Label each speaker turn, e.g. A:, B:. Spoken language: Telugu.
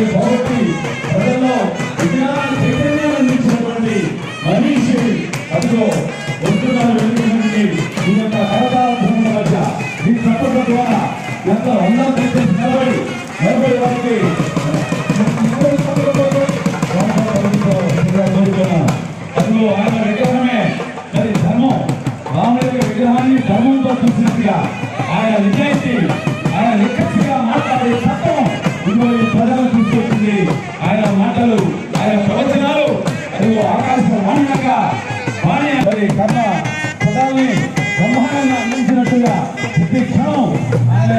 A: మరి భగవతి ప్రజల్లో విజ్ఞాన చైతన్యాన్ని అందించినటువంటి మనీషి అదిగో వస్తున్నారు వెళ్ళినటువంటి ఈ యొక్క మధ్య ఈ ద్వారా ఎంత వందల దగ్గర నిలబడి నిలబడి వారికి అదిగో ఆయన విగ్రహమే. మరి ధర్మం రాముడి విగ్రహాన్ని ధర్మంతో చూసినట్టుగా ఆయన నిజాయితీ వాణి మరి కర్మ పదాల్ని బ్రహ్మాండంగా అందించినట్టుగా ప్రతి క్షణం ఆయన